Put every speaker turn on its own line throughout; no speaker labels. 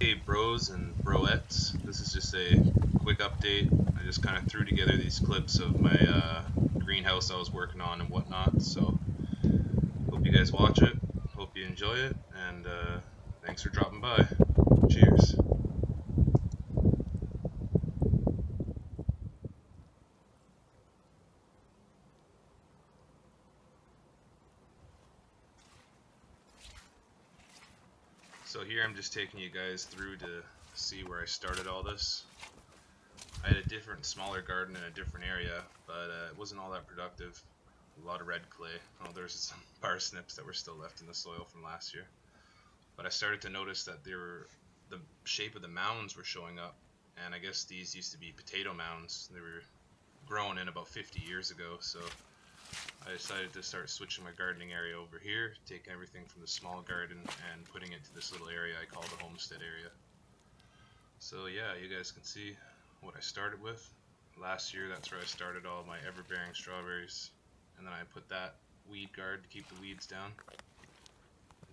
Hey bros and broettes, this is just a quick update. I just kind of threw together these clips of my uh, greenhouse I was working on and whatnot, so hope you guys watch it, hope you enjoy it, and uh, thanks for dropping by. Cheers. So here I'm just taking you guys through to see where I started all this. I had a different, smaller garden in a different area, but uh, it wasn't all that productive. A lot of red clay. Oh, there's some parsnips that were still left in the soil from last year. But I started to notice that they were, the shape of the mounds were showing up, and I guess these used to be potato mounds. They were grown in about 50 years ago, so I decided to start switching my gardening area over here, taking everything from the small garden and putting it to this little area I call the homestead area. So yeah, you guys can see what I started with. Last year, that's where I started all my ever-bearing strawberries, and then I put that weed guard to keep the weeds down.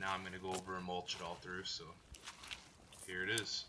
Now I'm going to go over and mulch it all through, so here it is.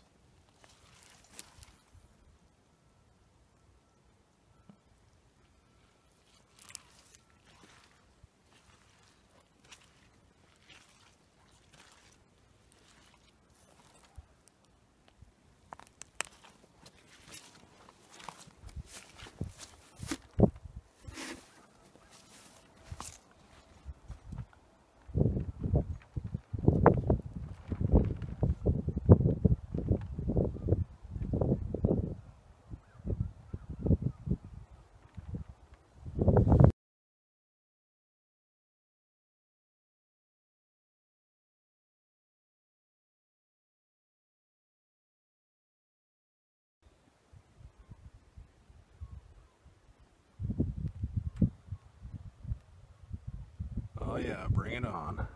Yeah, bring it on.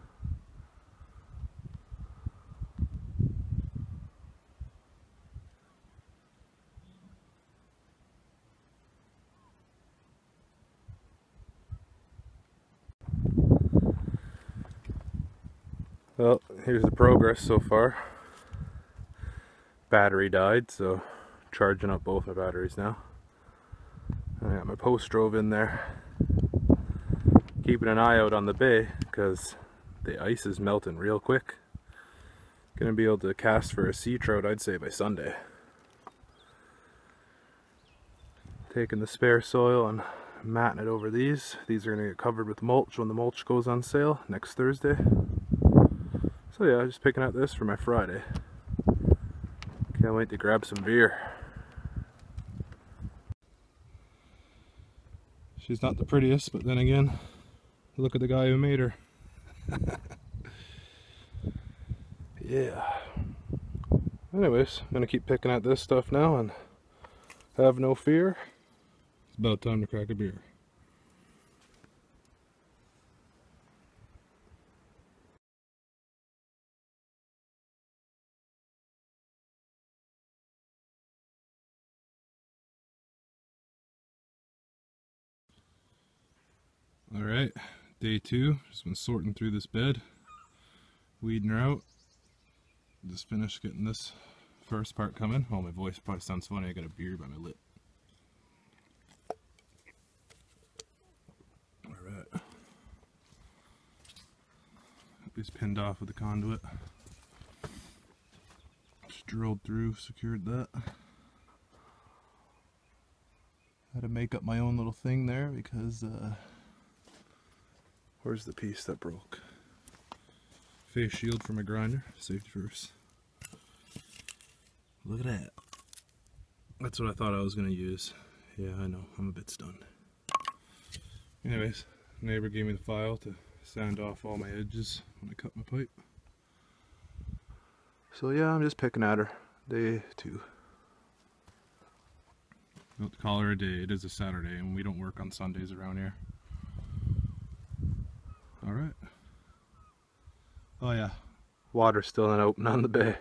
Well, here's the progress so far. Battery died, so charging up both my batteries now. I got my post drove in there keeping an eye out on the bay because the ice is melting real quick. Gonna be able to cast for a sea trout, I'd say, by Sunday. Taking the spare soil and matting it over these. These are gonna get covered with mulch when the mulch goes on sale next Thursday. So yeah, just picking out this for my Friday. Can't wait to grab some beer. She's not the prettiest, but then again, Look at the guy who made her. yeah. Anyways, I'm gonna keep picking at this stuff now and have no fear. It's about time to crack a beer. All right, day two. Just been sorting through this bed, weeding her out. Just finished getting this first part coming. Oh, my voice probably sounds funny. I got a beer by my lip. All right. Got these pinned off with the conduit. Just drilled through, secured that. Had to make up my own little thing there because uh, Where's the piece that broke? Face shield from a grinder, safety first. Look at that. That's what I thought I was gonna use. Yeah, I know, I'm a bit stunned. Anyways, neighbor gave me the file to sand off all my edges when I cut my pipe. So yeah, I'm just picking at her. Day two. Call her a day. It is a Saturday and we don't work on Sundays around here. All right. Oh yeah, water's still not open on the bay.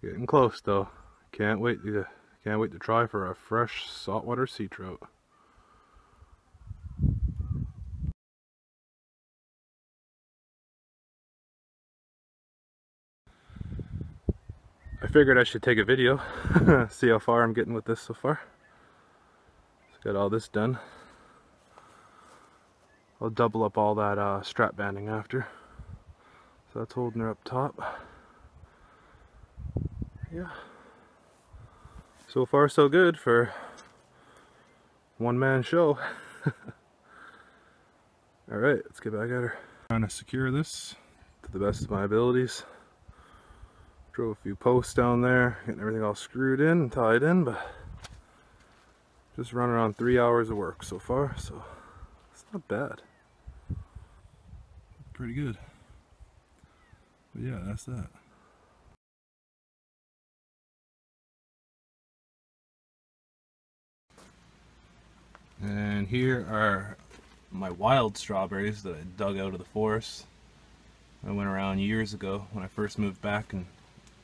Getting close though. Can't wait to can't wait to try for a fresh saltwater sea trout. I figured I should take a video, see how far I'm getting with this so far. So got all this done. I'll double up all that uh, strap banding after. So that's holding her up top. Yeah. So far so good for one man show. Alright, let's get back at her. Trying to secure this to the best of my abilities. Drove a few posts down there, getting everything all screwed in and tied in, but just running around three hours of work so far, so it's not bad. Pretty good. But yeah, that's that. And here are my wild strawberries that I dug out of the forest. I went around years ago when I first moved back and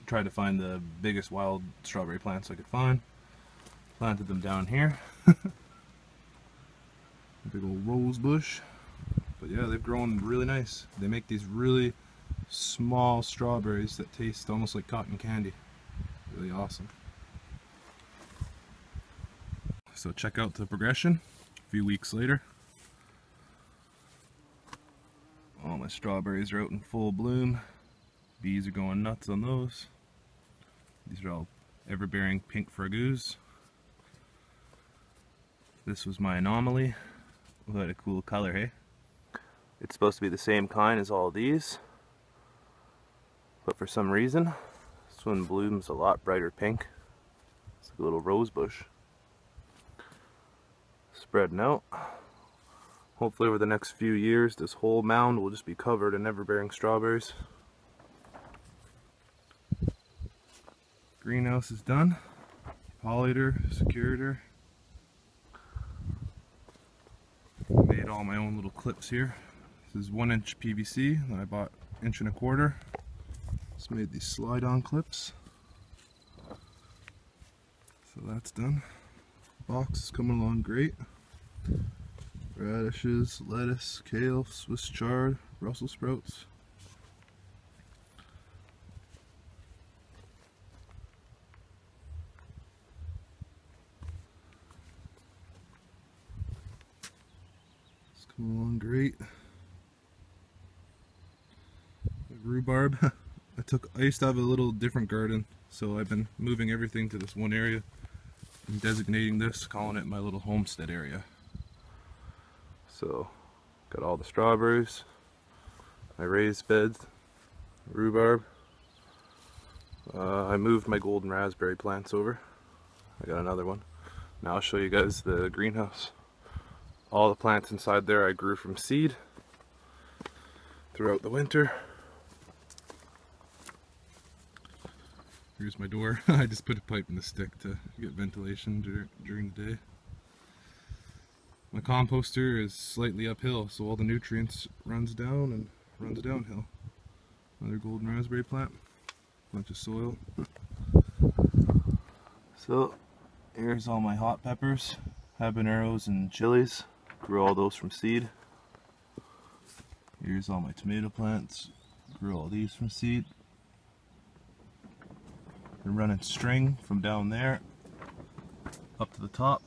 tried to find the biggest wild strawberry plants I could find. Planted them down here. big old rose bush. Yeah, they've grown really nice. They make these really small strawberries that taste almost like cotton candy. Really awesome. So check out the progression a few weeks later. All my strawberries are out in full bloom. Bees are going nuts on those. These are all ever-bearing pink Fragoos. This was my anomaly. What a cool color, hey? It's supposed to be the same kind as all these. But for some reason, this one blooms a lot brighter pink. It's like a little rose bush. Spreading out. Hopefully over the next few years this whole mound will just be covered in ever-bearing strawberries. Greenhouse is done. Secured her. Made all my own little clips here. This is one inch PVC that I bought inch and a quarter. Just made these slide on clips. So that's done. Box is coming along great radishes, lettuce, kale, Swiss chard, Brussels sprouts. It's coming along great. Rhubarb. I took I used to have a little different garden, so I've been moving everything to this one area and designating this, calling it my little homestead area. So, got all the strawberries, my raised beds, rhubarb. Uh, I moved my golden raspberry plants over. I got another one. Now I'll show you guys the greenhouse. All the plants inside there I grew from seed throughout the winter. Here's my door. I just put a pipe in the stick to get ventilation dur during the day. My composter is slightly uphill, so all the nutrients runs down and runs downhill. Another golden raspberry plant, bunch of soil. So here's all my hot peppers, habaneros and chilies. Grew all those from seed. Here's all my tomato plants. Grew all these from seed. They're running string from down there up to the top.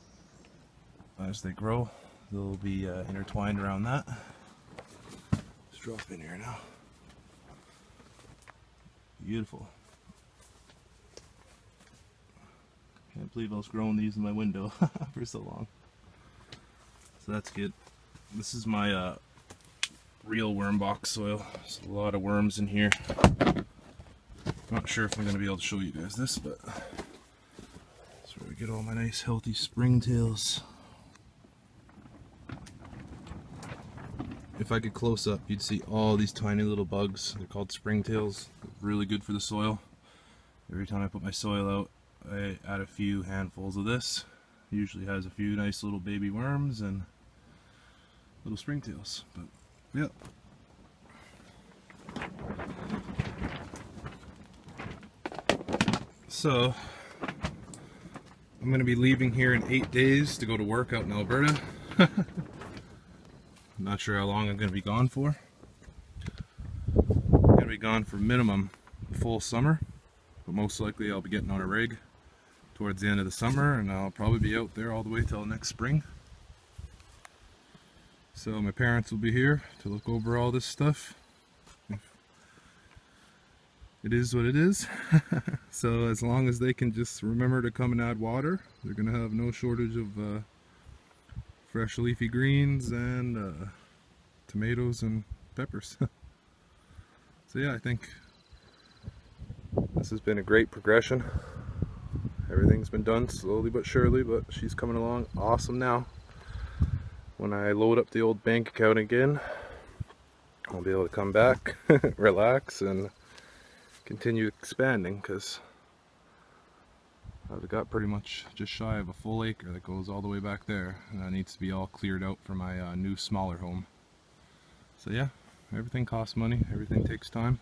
As they grow they'll be uh, intertwined around that. Let's drop in here now. Beautiful. Can't believe I was growing these in my window for so long. So that's good. This is my uh, real worm box soil. There's a lot of worms in here not sure if I'm going to be able to show you guys this but that's where we get all my nice healthy springtails if I could close up, you'd see all these tiny little bugs. They're called springtails. Really good for the soil. Every time I put my soil out, I add a few handfuls of this. Usually has a few nice little baby worms and little springtails. But yeah. So I'm going to be leaving here in eight days to go to work out in Alberta. I'm not sure how long I'm going to be gone for. I'm going to be gone for minimum the full summer. but most likely I'll be getting on a rig towards the end of the summer and I'll probably be out there all the way till next spring. So my parents will be here to look over all this stuff. It is what it is. so as long as they can just remember to come and add water, they're going to have no shortage of uh, fresh leafy greens and uh, tomatoes and peppers. so yeah, I think this has been a great progression. Everything's been done slowly but surely, but she's coming along awesome now. When I load up the old bank account again, I'll be able to come back, relax, and continue expanding because I've got pretty much just shy of a full acre that goes all the way back there and that needs to be all cleared out for my uh, new smaller home. So yeah, everything costs money, everything takes time.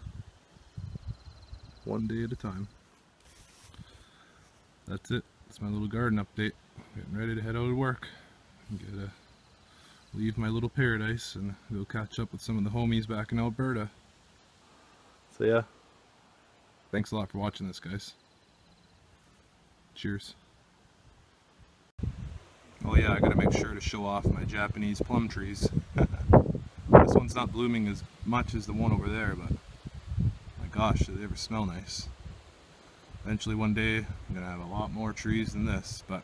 One day at a time. That's it. That's my little garden update. Getting ready to head out to work. get to leave my little paradise and go catch up with some of the homies back in Alberta. So yeah, thanks a lot for watching this guys. Cheers. Oh yeah, I gotta make sure to show off my Japanese plum trees. this one's not blooming as much as the one over there, but my gosh, do they ever smell nice. Eventually one day, I'm gonna have a lot more trees than this, but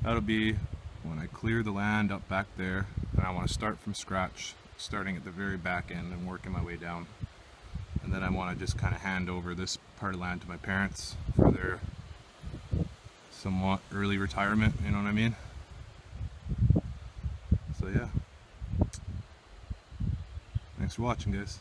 that'll be when I clear the land up back there, and I wanna start from scratch, starting at the very back end and working my way down. And then I wanna just kinda hand over this part of land to my parents for their somewhat early retirement, you know what I mean? So yeah. Thanks for watching guys.